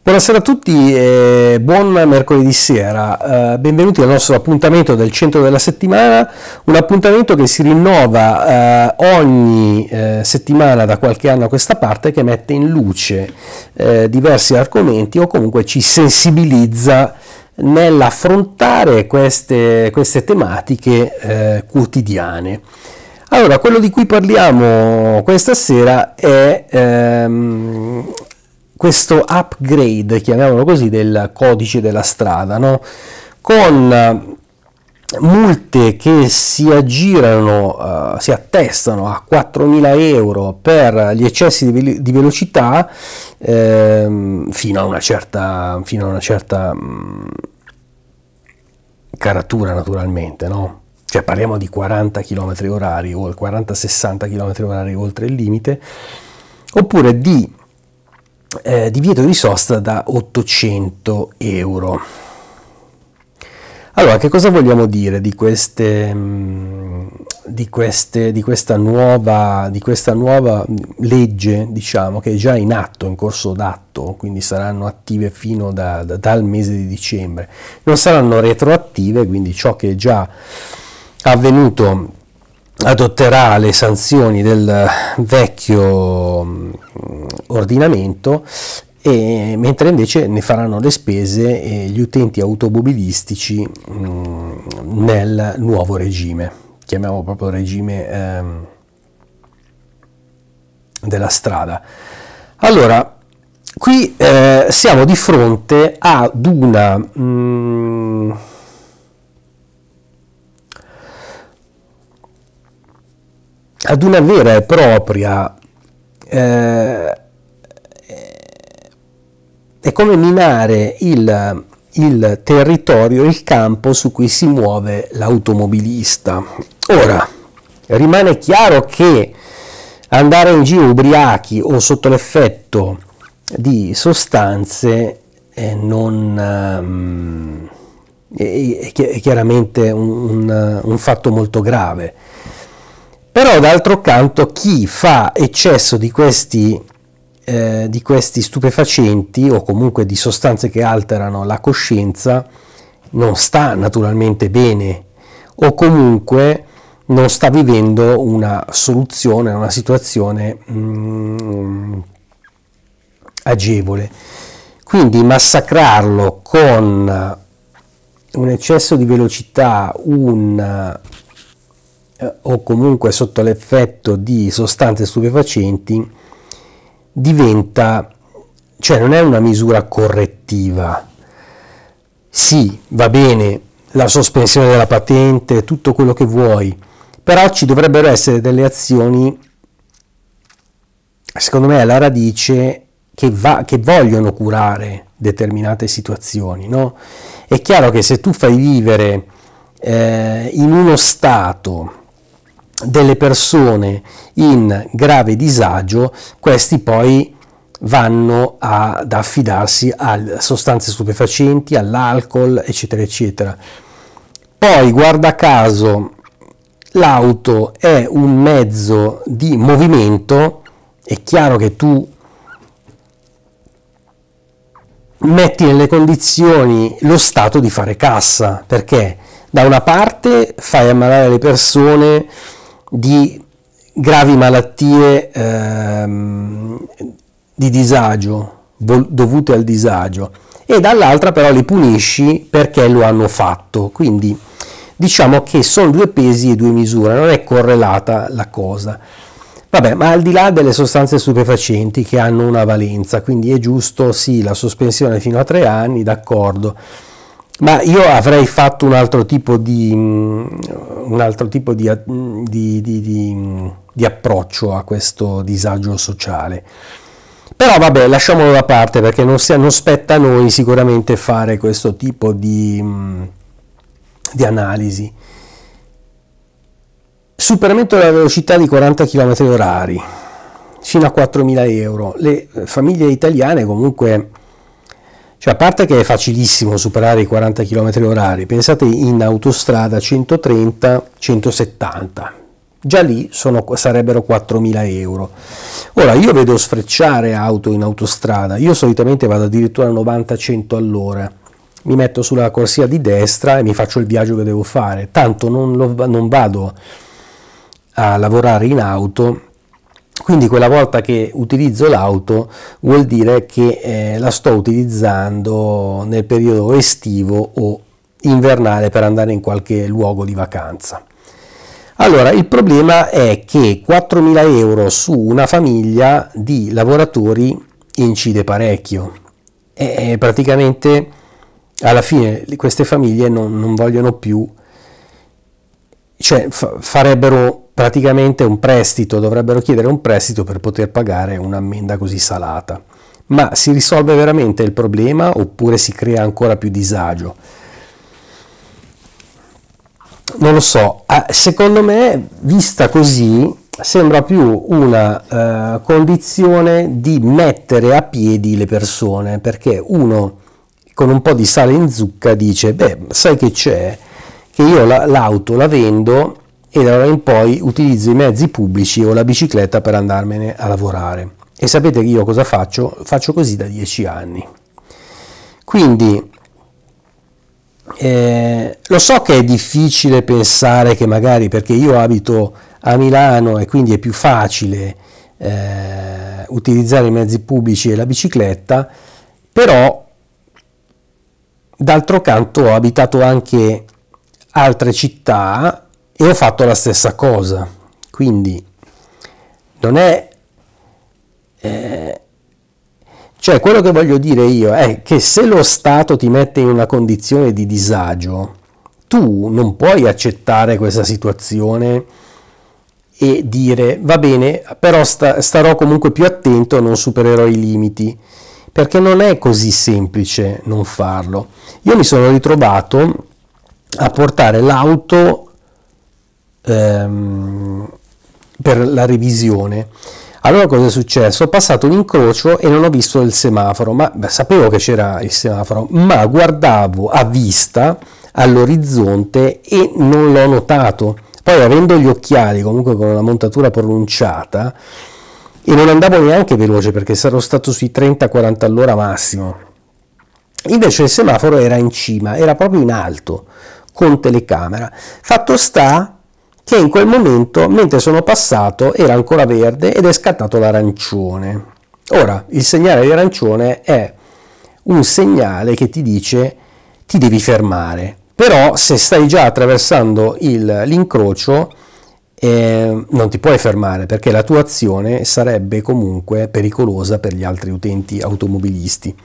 Buonasera a tutti e buon mercoledì sera, uh, benvenuti al nostro appuntamento del centro della settimana, un appuntamento che si rinnova uh, ogni uh, settimana da qualche anno a questa parte che mette in luce diversi argomenti o comunque ci sensibilizza nell'affrontare queste, queste tematiche quotidiane. Allora, quello di cui parliamo questa sera è ehm, questo upgrade, chiamiamolo così, del codice della strada, no? con eh, multe che si aggirano, uh, si attestano a 4.000 euro per gli eccessi di, di velocità ehm, fino a una certa, fino a una certa mh, mm, caratura naturalmente, no? Cioè parliamo di 40 km orari o 40-60 km orari oltre il limite, oppure di eh, divieto di sosta da 800 euro. Allora, che cosa vogliamo dire di, queste, mm, di, queste, di, questa, nuova, di questa nuova legge, diciamo, che è già in atto, in corso d'atto, quindi saranno attive fino da, da, dal mese di dicembre. Non saranno retroattive, quindi ciò che è già avvenuto adotterà le sanzioni del vecchio mm, ordinamento e, mentre invece ne faranno le spese eh, gli utenti automobilistici mm, nel nuovo regime, chiamiamo proprio regime ehm, della strada. Allora, qui eh, siamo di fronte ad una mm, ad una vera e propria eh, è come minare il, il territorio, il campo su cui si muove l'automobilista. Ora, rimane chiaro che andare in giro ubriachi o sotto l'effetto di sostanze eh, non, è, è, chiaramente un, un, un fatto molto grave però d'altro canto chi fa eccesso di questi, eh, di questi stupefacenti o comunque di sostanze che alterano la coscienza non sta naturalmente bene o comunque non sta vivendo una soluzione, una situazione mm, agevole. Quindi massacrarlo con un eccesso di velocità, un o comunque sotto l'effetto di sostanze stupefacenti diventa, cioè non è una misura correttiva. Sì, va bene la sospensione della patente, tutto quello che vuoi, però ci dovrebbero essere delle azioni, secondo me, alla radice che, va, che vogliono curare determinate situazioni. No? È chiaro che se tu fai vivere eh, in uno stato delle persone in grave disagio, questi poi vanno ad affidarsi a sostanze stupefacenti, all'alcol, eccetera, eccetera. Poi, guarda caso, l'auto è un mezzo di movimento, è chiaro che tu metti nelle condizioni lo Stato di fare cassa, perché da una parte fai ammalare le persone di gravi malattie ehm, di disagio, dovute al disagio, e dall'altra però li punisci perché lo hanno fatto. Quindi diciamo che sono due pesi e due misure, non è correlata la cosa. Vabbè, ma al di là delle sostanze stupefacenti che hanno una valenza, quindi è giusto, sì, la sospensione fino a tre anni, d'accordo, ma io avrei fatto un altro tipo di, mm, un altro tipo di, di, di, di approccio a questo disagio sociale. Però vabbè, lasciamolo da parte perché non, sia, non spetta a noi sicuramente fare questo tipo di, mm, di analisi. Superamento della velocità di 40 km h fino a 4.000 euro. Le famiglie italiane comunque cioè, a parte che è facilissimo superare i 40 km h pensate in autostrada 130-170, già lì sono, sarebbero 4.000 euro. Ora io vedo sfrecciare auto in autostrada, io solitamente vado addirittura a 90-100 all'ora, mi metto sulla corsia di destra e mi faccio il viaggio che devo fare, tanto non, lo, non vado a lavorare in auto, quindi quella volta che utilizzo l'auto vuol dire che eh, la sto utilizzando nel periodo estivo o invernale per andare in qualche luogo di vacanza. Allora, il problema è che 4.000 euro su una famiglia di lavoratori incide parecchio e praticamente alla fine queste famiglie non, non vogliono più, cioè farebbero praticamente un prestito, dovrebbero chiedere un prestito per poter pagare un'ammenda così salata. Ma si risolve veramente il problema oppure si crea ancora più disagio? non lo so, ah, secondo me vista così sembra più una uh, condizione di mettere a piedi le persone, perché uno con un po' di sale in zucca dice, beh, sai che c'è? Che io la, l'auto la vendo e da ora in poi utilizzo i mezzi pubblici o la bicicletta per andarmene a lavorare. E sapete che io cosa faccio? Faccio così da dieci anni. Quindi eh, lo so che è difficile pensare che magari perché io abito a Milano e quindi è più facile eh, utilizzare i mezzi pubblici e la bicicletta, però d'altro canto ho abitato anche altre città e ho fatto la stessa cosa, quindi non è eh, cioè, quello che voglio dire io è che se lo Stato ti mette in una condizione di disagio, tu non puoi accettare questa situazione e dire va bene, però sta, starò comunque più attento, non supererò i limiti, perché non è così semplice non farlo. Io mi sono ritrovato a portare l'auto ehm, per la revisione allora cosa è successo? Ho passato un incrocio e non ho visto il semaforo, ma beh, sapevo che c'era il semaforo, ma guardavo a vista all'orizzonte e non l'ho notato. Poi avendo gli occhiali comunque con una montatura pronunciata e non andavo neanche veloce perché sarò stato sui 30-40 all'ora massimo. Invece il semaforo era in cima, era proprio in alto con telecamera. Fatto sta che in quel momento, mentre sono passato, era ancora verde ed è scattato l'arancione. Ora, il segnale di arancione è un segnale che ti dice ti devi fermare, però se stai già attraversando il, l'incrocio eh, non ti puoi fermare perché la tua azione sarebbe comunque pericolosa per gli altri utenti automobilisti.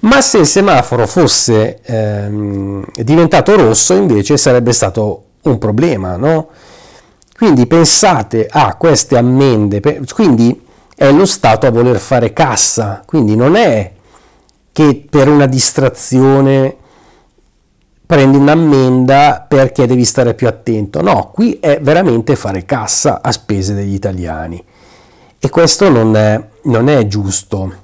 Ma se il semaforo fosse ehm, diventato rosso invece sarebbe stato un problema, no? Quindi pensate a queste ammende, quindi è lo Stato a voler fare cassa, quindi non è che per una distrazione prendi un'ammenda perché devi stare più attento, no, qui è veramente fare cassa a spese degli italiani e questo non è, non è giusto.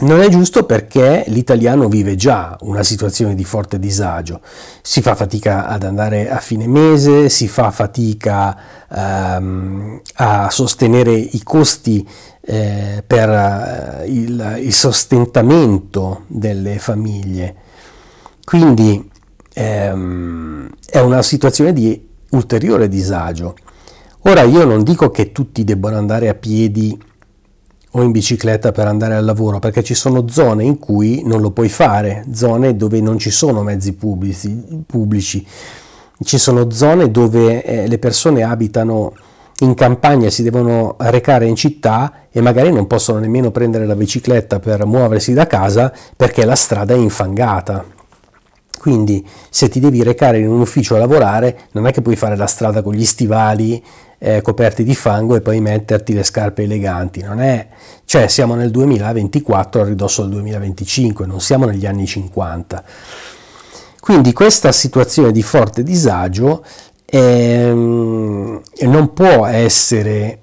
Non è giusto perché l'italiano vive già una situazione di forte disagio, si fa fatica ad andare a fine mese, si fa fatica ehm, a sostenere i costi eh, per eh, il, il, sostentamento delle famiglie. Quindi ehm, è una situazione di ulteriore disagio. Ora io non dico che tutti debbano andare a piedi o in bicicletta per andare al lavoro, perché ci sono zone in cui non lo puoi fare, zone dove non ci sono mezzi pubblici, pubblici. ci sono zone dove eh, le persone abitano in campagna, si devono recare in città e magari non possono nemmeno prendere la bicicletta per muoversi da casa perché la strada è infangata. Quindi se ti devi recare in un ufficio a lavorare, non è che puoi fare la strada con gli stivali eh, coperti di fango e poi metterti le scarpe eleganti. Non è, cioè siamo nel 2024 a ridosso del 2025, non siamo negli anni 50. Quindi questa situazione di forte disagio ehm, non, può essere,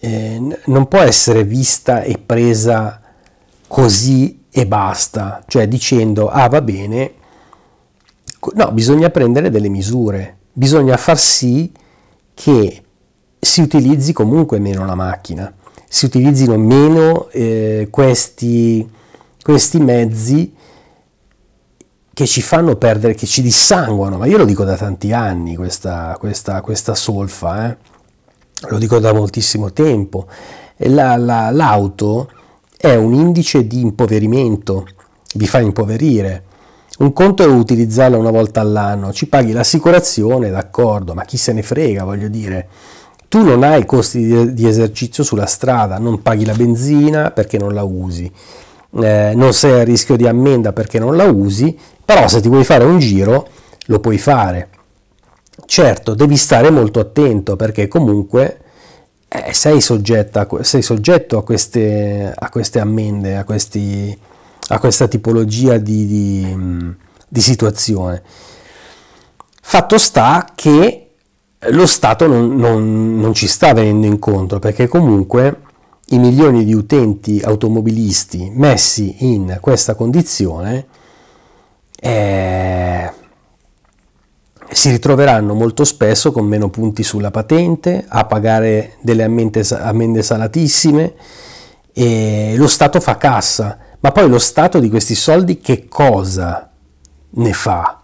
eh, non può essere vista e presa così e basta, cioè dicendo ah va bene, no, bisogna prendere delle misure, bisogna far sì che si utilizzi comunque meno la macchina, si utilizzino meno eh, questi, questi mezzi che ci fanno perdere, che ci dissanguano, ma io lo dico da tanti anni questa, questa, questa solfa, eh? lo dico da moltissimo tempo. La, la, l'auto è un indice di impoverimento, vi fa impoverire. Un conto è utilizzarla una volta all'anno, ci paghi l'assicurazione, d'accordo, ma chi se ne frega, voglio dire. Tu non hai costi di, esercizio sulla strada, non paghi la benzina perché non la usi, eh, non sei a rischio di ammenda perché non la usi, però se ti vuoi fare un giro lo puoi fare. Certo, devi stare molto attento perché comunque eh, sei, soggetta, sei soggetto a queste, a queste ammende, a, questi, a, questa tipologia di, di, di situazione. Fatto sta che lo Stato non, non, non, ci sta venendo incontro perché comunque i milioni di utenti automobilisti messi in questa condizione eh, si ritroveranno molto spesso con meno punti sulla patente, a pagare delle ammende, ammende salatissime e lo Stato fa cassa, ma poi lo Stato di questi soldi che cosa ne fa?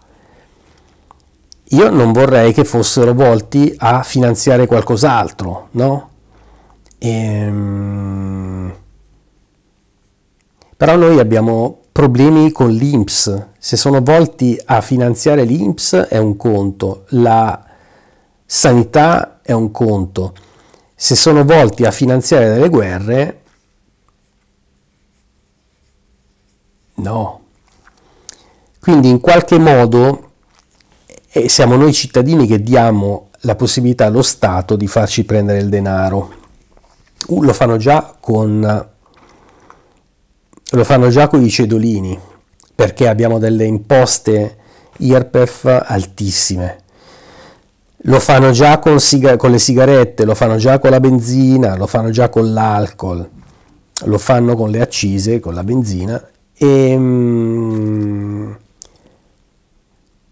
Io non vorrei che fossero volti a finanziare qualcos'altro, no? Ehm... Però noi abbiamo problemi con l'INPS. Se sono volti a finanziare l'INPS è un conto, la sanità è un conto. Se sono volti a finanziare delle guerre, no. Quindi in qualche modo e siamo noi cittadini che diamo la possibilità allo Stato di farci prendere il denaro. Uh, lo fanno già con lo fanno già con i cedolini perché abbiamo delle imposte IRPEF altissime. Lo fanno già con, siga- con le sigarette, lo fanno già con la benzina, lo fanno già con l'alcol, lo fanno con le accise, con la benzina e mm,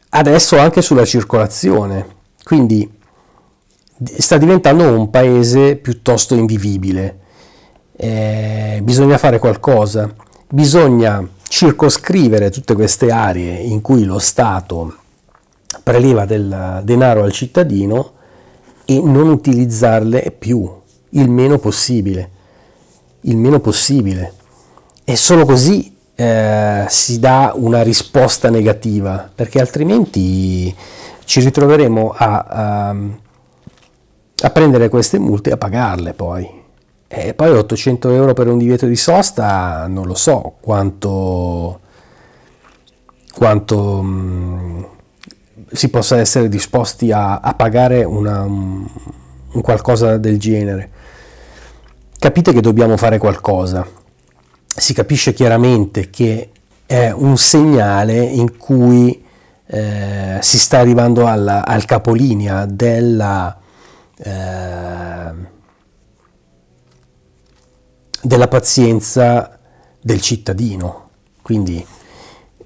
adesso anche sulla circolazione. Quindi sta diventando un paese piuttosto invivibile. Eh, bisogna fare qualcosa, bisogna circoscrivere tutte queste aree in cui lo Stato preleva del denaro al cittadino e non utilizzarle più, il meno possibile. Il meno possibile. E solo così eh, si dà una risposta negativa, perché altrimenti ci ritroveremo a, a, a prendere queste multe e a pagarle poi. E poi 800 euro per un divieto di sosta, non lo so quanto, quanto mh, si possa essere disposti a, a pagare una, un qualcosa del genere. Capite che dobbiamo fare qualcosa si capisce chiaramente che è un segnale in cui eh, si sta arrivando alla, al capolinea della, eh, della pazienza del cittadino. Quindi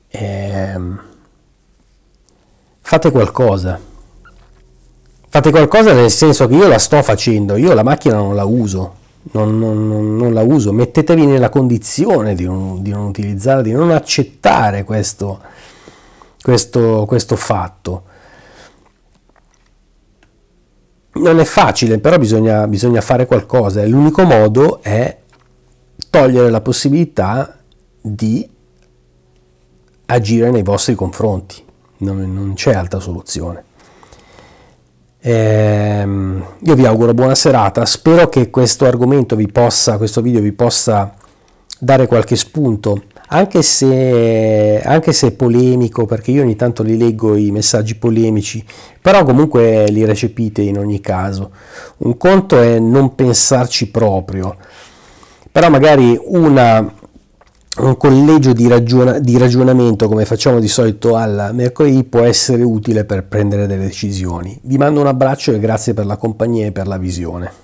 eh, fate qualcosa. Fate qualcosa nel senso che io la sto facendo, io la macchina non la uso, non, non, non, la uso, mettetevi nella condizione di non, di non utilizzarla, di non accettare questo, questo, questo fatto. Non è facile, però bisogna, bisogna fare qualcosa e l'unico modo è togliere la possibilità di agire nei vostri confronti, non, non c'è altra soluzione. Eh, io vi auguro buona serata, spero che questo argomento vi possa, questo video vi possa dare qualche spunto, anche se, anche se è polemico, perché io ogni tanto li leggo i messaggi polemici, però comunque li recepite in ogni caso. Un conto è non pensarci proprio, però magari una un collegio di, ragiona- di, ragionamento come facciamo di solito al mercoledì può essere utile per prendere delle decisioni. Vi mando un abbraccio e grazie per la compagnia e per la visione.